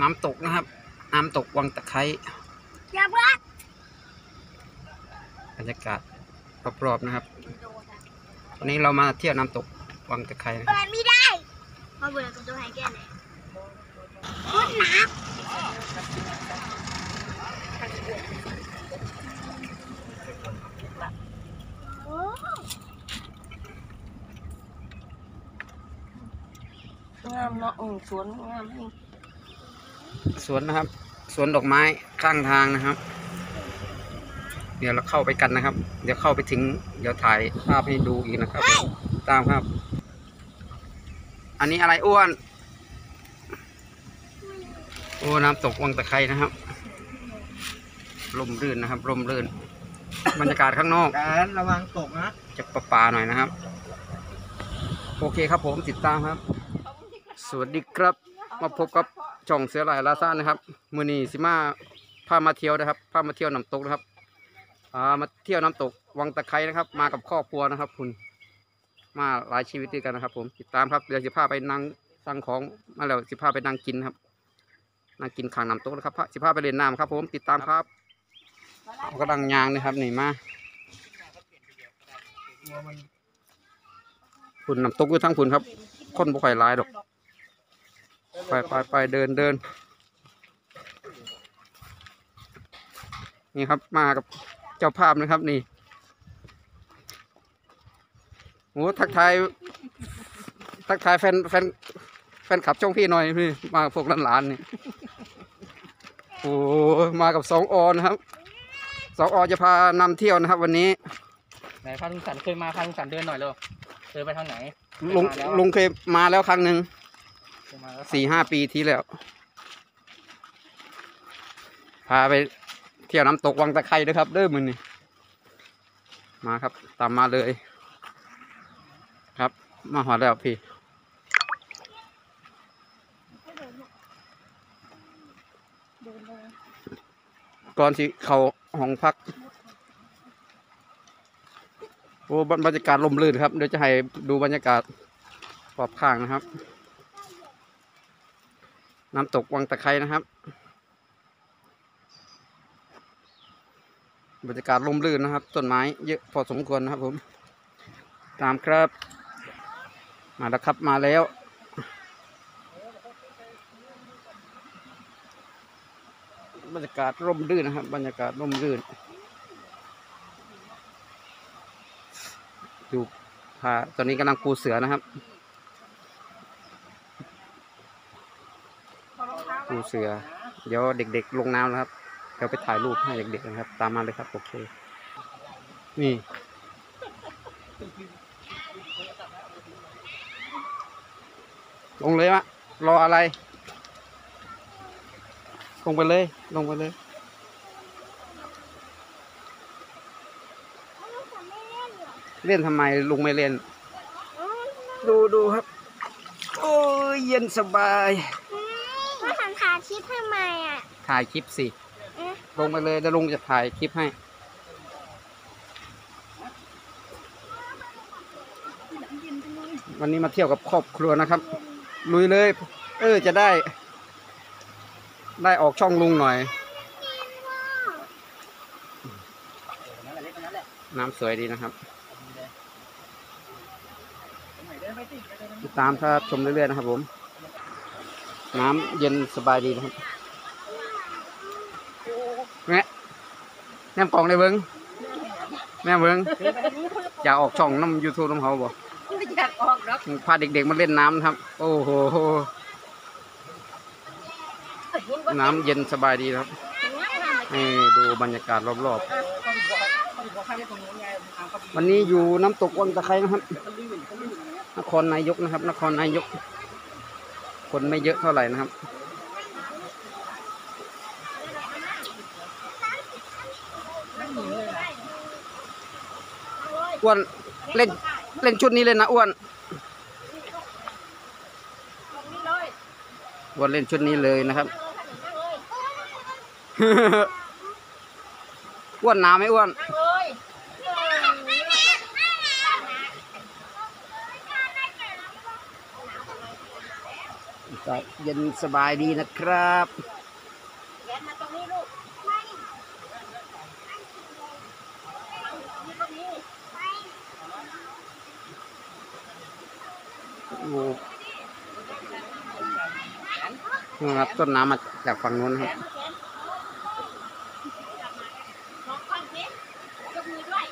น้ำตกนะครับ น้ำตกวังตะไคร้อย่าเพิ่งบรรยากาศรอบๆนะครับวันนี้เรามาเที่ยวน้ำตกวังตะไคร้นะคเปิรับดไม่ได้เพราะเบื่อกับตัวไฮแกนเลยพูดหนักงามเนาะอืมสวนงามนี่ สวนนะครับ สวนดอกไม้ข้างทางนะครับ เดี๋ยวเราเข้าไปกันนะครับ เดี๋ยวเข้าไปถึง เดี๋ยวถ่ายภาพให้ดูอีกนะครับ ตามครับ อันนี้อะไรอ้วน โอ้น้ำตกวังตะไคร้นะครับลมรื่นนะครับลมรื่น บรรยากาศข้างนอกการระวังตกนะจะประปาหน่อยนะครับ โอเคครับผมติดตามครับ สวัสดีครับ มาพบกับ ช่องเสือลายลาซ่านะครับมือนีสิมาพามาเที่ยวนะครับพามาเที่ยวน้ำตกนะครับอ่ามาเที่ยวน้ำตกวังตะไคร้นะครับ มากับครอบครัวนะครับ คุณ มาหลายชีวิตด้วยกันนะครับ ผมติดตามครับเดี๋ยวสิพาไปนั่งสั่งของมาแล้วสิพาไปนั่งกินครับนั่งกินข้างน้ำตกนะครับสิพาไปเล่นน้ำครับผมติดตามครับกำลังยางนะครับนี่มาคุณน้ำตกอยู่ทั้งคุณครับ คนบ่ค่อยหลายดอก ไปไปไปเดินเดินนี่ครับมากับเจ้าภาพนะครับนี่โอ้ทักทายทักทายแฟนแฟนแฟนขับช่องพี่หน่อยพี่มากับพวกหลานๆนี่โอ้มากับสองออนะครับสองอจะพานำเที่ยวนะครับ วันนี้ไหนพาลุงสันเคยมาพาลุงสันเดินหน่อยเร็วเดินไปทางไหนลุงมาแล้วลุงเคยมาแล้วครั้งหนึ่ง เคยมาแล้วสี่ห้าปีที่แล้ว พาไปเที่ยวน้ำตกวังตะไคร้ด้วยครับ เด้อมือนี่มาครับ ตามมาเลย ครับ มาหอดแล้วพี่ก่อนที่เขาห้องพัก โอ้บรรบรรยากาศลมลื่นครับ เดี๋ยวจะให้ดูบรรยากาศรอบข้างนะครับ น้ำตกวังตะไคร้นะครับ บรรยากาศลมลื่นนะครับ ต้นไม้เยอะพอสมควรนะครับผม ตามครับ มาแล้วครับมาแล้ว บรรยากาศร่มรื่นนะครับ บรรยากาศร่มรื่นดูพาตอนนี้กำลังปูเสือนะครับ ปูเสือ เดี๋ยวเด็กๆลงน้ำแล้วครับ เดี๋ยวไปถ่ายรูปให้เด็กๆนะครับ ตามมาเลยครับโอเค นี่ ลงเลยวะรออะไร ลงไปเลย ลงไปเลย เล่นทำไมลุงไม่เล่น ดูดูครับ โอ้ยเย็นสบายมาทำขาชิ ปทำไมอะถ่ายคลิปสิ เอ๊ะลงไปเลยแล้วลุงจะถ่ายคลิปให้ วันนี้มาเที่ยวกับครอบครัวนะครับ ลุยเลย เออจะได้ ได้ออกช่องลุงหน่อย น้ำสวยดีนะครับ ติดตามครับชมเรื่อยๆนะครับผม น้ำเย็นสบายดีนะครับแม่แนมกล่องได้เบิ้งแม่เบิ้งอยากออกช่องน้ำยูทูบน้ำเขาบ่ไม่อยากออกหรอกพาเด็กๆมาเล่นน้ำนะครับ โอ้โหน้ำเย็นสบายดีนะครับให้ดูบรรยากาศรอบๆ วันนี้อยู่น้ำตกวังตะไคร้นะครับ นครนายกนะครับ นครนายก คนไม่เยอะเท่าไหร่นะครับ อ้วนเล่นเล่นชุดนี้เลยนะอ้วนอ้วนเล่นชุดนี้เลยนะครับอ้วนหนาวไหมอ้วน ก็เย็นสบายดีนะครับแกนมาต้นะครับต้นน้ำมาจากฝั่งนู้นครับ มองข้างสิยกมือด้วย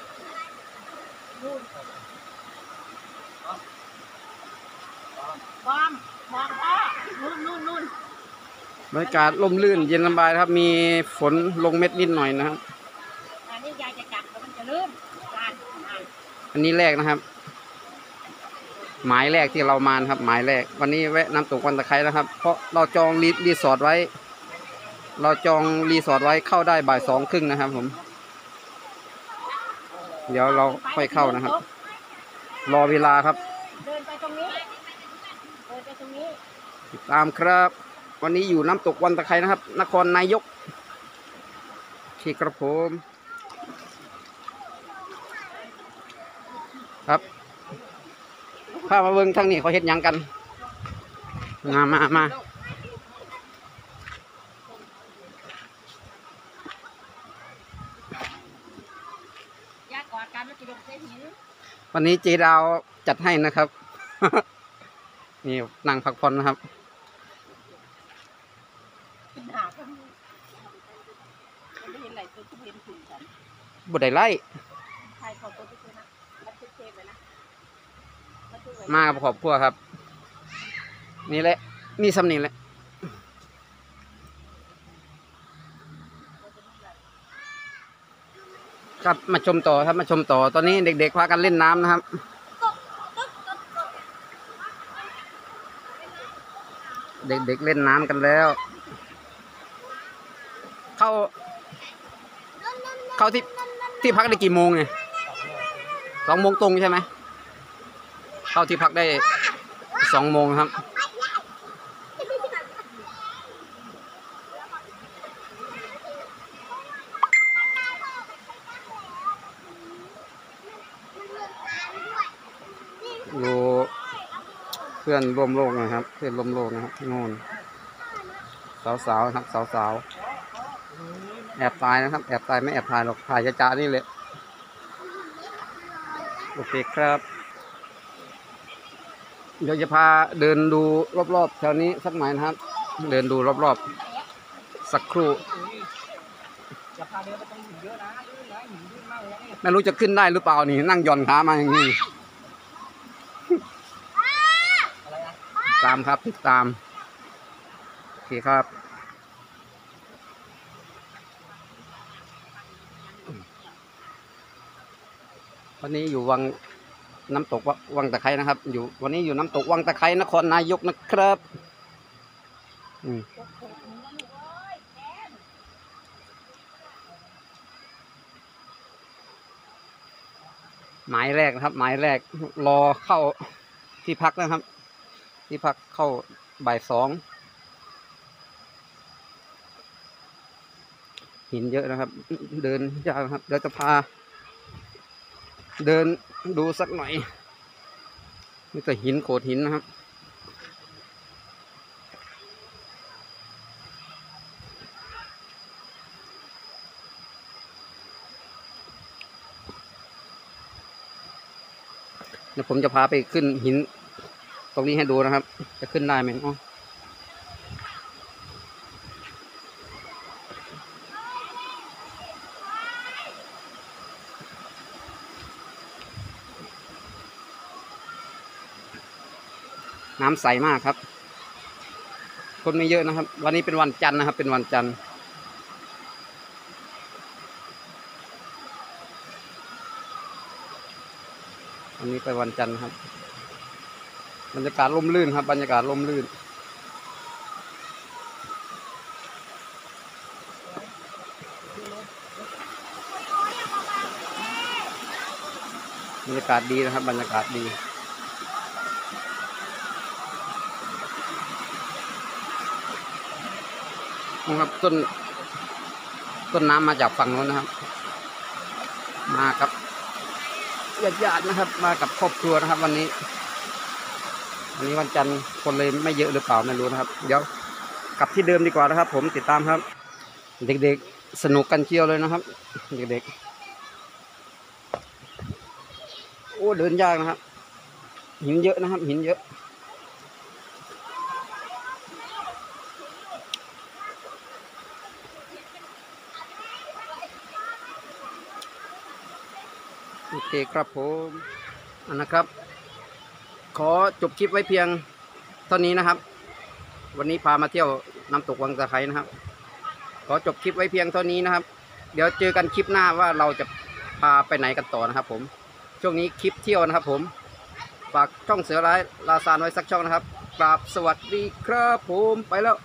บอมมองพ่อนู่นนู่นนู่น บรรยากาศร่มรื่นเย็นสบายนะครับ มีฝนลงเม็ดนิดหน่อยนะครับอันนี้ยายจะจับแล้วมันจะลื่นการอ่านอันนี้แรกนะครับ หมายแรกที่เรามานะครับ หมายแรก วันนี้แวะน้ำตกวังตะไคร้นะครับ เพราะเราจองรีรีสอร์ทไว้ เราจองรีสอร์ทไว้เข้าได้บ่ายสองครึ่งนะครับ ผม เดี๋ยวเราค่อยเข้านะครับ รอเวลาครับ เดินไปตรงนี้ เดินไปตรงนี้ ติดตามครับ วันนี้อยู่น้ำตกวังตะไคร้นะครับ นครนายกที่กระผมครับพามาเบิ่งทางนี้เขาเฮ็ดยังกัน มามามากกอดกันแล้วจะยกเส้นหินวันนี้เจดาวจัดให้นะครับ นี่นั่งพักผ่อนนะครับ ขึ้นหากันมันไม่เห็นไหลตัวทุเรียนถึงฉัน บุได้ไล่ใครขอตัวทุกคนนะมันเทปเลยนะมันคือไว้มากับครอบครัวครับ นี่แหละ มีสำเนียงแหละครับมาชมต่อครับมาชมต่อตอนนี้เด็กๆพากันเล่นน้ำนะครับ เด็กๆเล่นน้ำกันแล้ว เข้าเข้าที่ ที่พักได้กี่โมงเนี่ยสองโมงตรงใช่ไหมเข้าที่พักได้สองโมงครับ ดูเพื่อนร่วมโลกนะครับ เพื่อนร่วมโลกนะครับโน่นสาวๆครับสาวๆ แอบตายนะครับ แอบตายไม่แอบถ่ายหรอกถ่ายจ้าๆนี่เลยโอเคครับ เดี๋ยวจะพาเดินดูรอบๆแถวนี้สักหน่อยนะครับ เดินดูรอบๆ สักครู่ไม่รู้จะขึ้นได้หรือเปล่านี่นั่งย่อนขามาอย่างนี้ตามครับติดตาม โอเคครับ วันนี้อยู่วังน้ำตกวังตะไคร้นะครับ อยู่วันนี้อยู่น้ำตกวังตะไคร้นครนายกนะครับอืมหมายแรกนะครับ หมายแรกรอเข้าที่พักนะครับ ที่พักเข้าบ่ายสองหินเยอะนะครับ เดินยากนะครับเดี๋ยวจะพา เดินดูสักหน่อยนี่แต่หินโขดหินนะครับ เดี๋ยวผมจะพาไปขึ้นหิน ตรงนี้ให้ดูนะครับ จะขึ้นได้ไหมอ๋อ น้ำใสมากครับ คนไม่เยอะนะครับ วันนี้เป็นวันจันทร์นะครับ เป็นวันจันทร์วันนี้ไปวันจันทร์ครับ บรรยากาศร่มรื่นครับ บรรยากาศร่มรื่นบรรยากาศดีนะครับ บรรยากาศดี นะครับต้นต้นน้ำมาจากฝั่งโน้นนะครับ มากับญาติๆนะครับ มากับครอบครัวนะครับ วันนี้วันนี้วันจันทร์คนเลยไม่เยอะหรือเปล่าไม่รู้นะครับ เดี๋ยวกลับที่เดิมดีกว่านะครับ ผมติดตามครับ เด็กๆสนุกกันเชียวเลยนะครับ เด็กๆโอ้เดินยากนะครับ หินเยอะนะครับ หินเยอะ เคครับผมนนะครับ ขอจบคลิปไว้เพียงเท่านี้นะครับ วันนี้พามาเที่ยวน้ำตกวังตะไคร้นะครับ ขอจบคลิปไว้เพียงเท่านี้นะครับ เดี๋ยวเจอกันคลิปหน้าว่าเราจะพาไปไหนกันต่อนะครับผมช่วงนี้คลิปเที่ยวนะครับผมฝากช่องเสือร้ายลาซานไว้สักช่องนะครับกราบสวัสดีครับผมไปแล้ว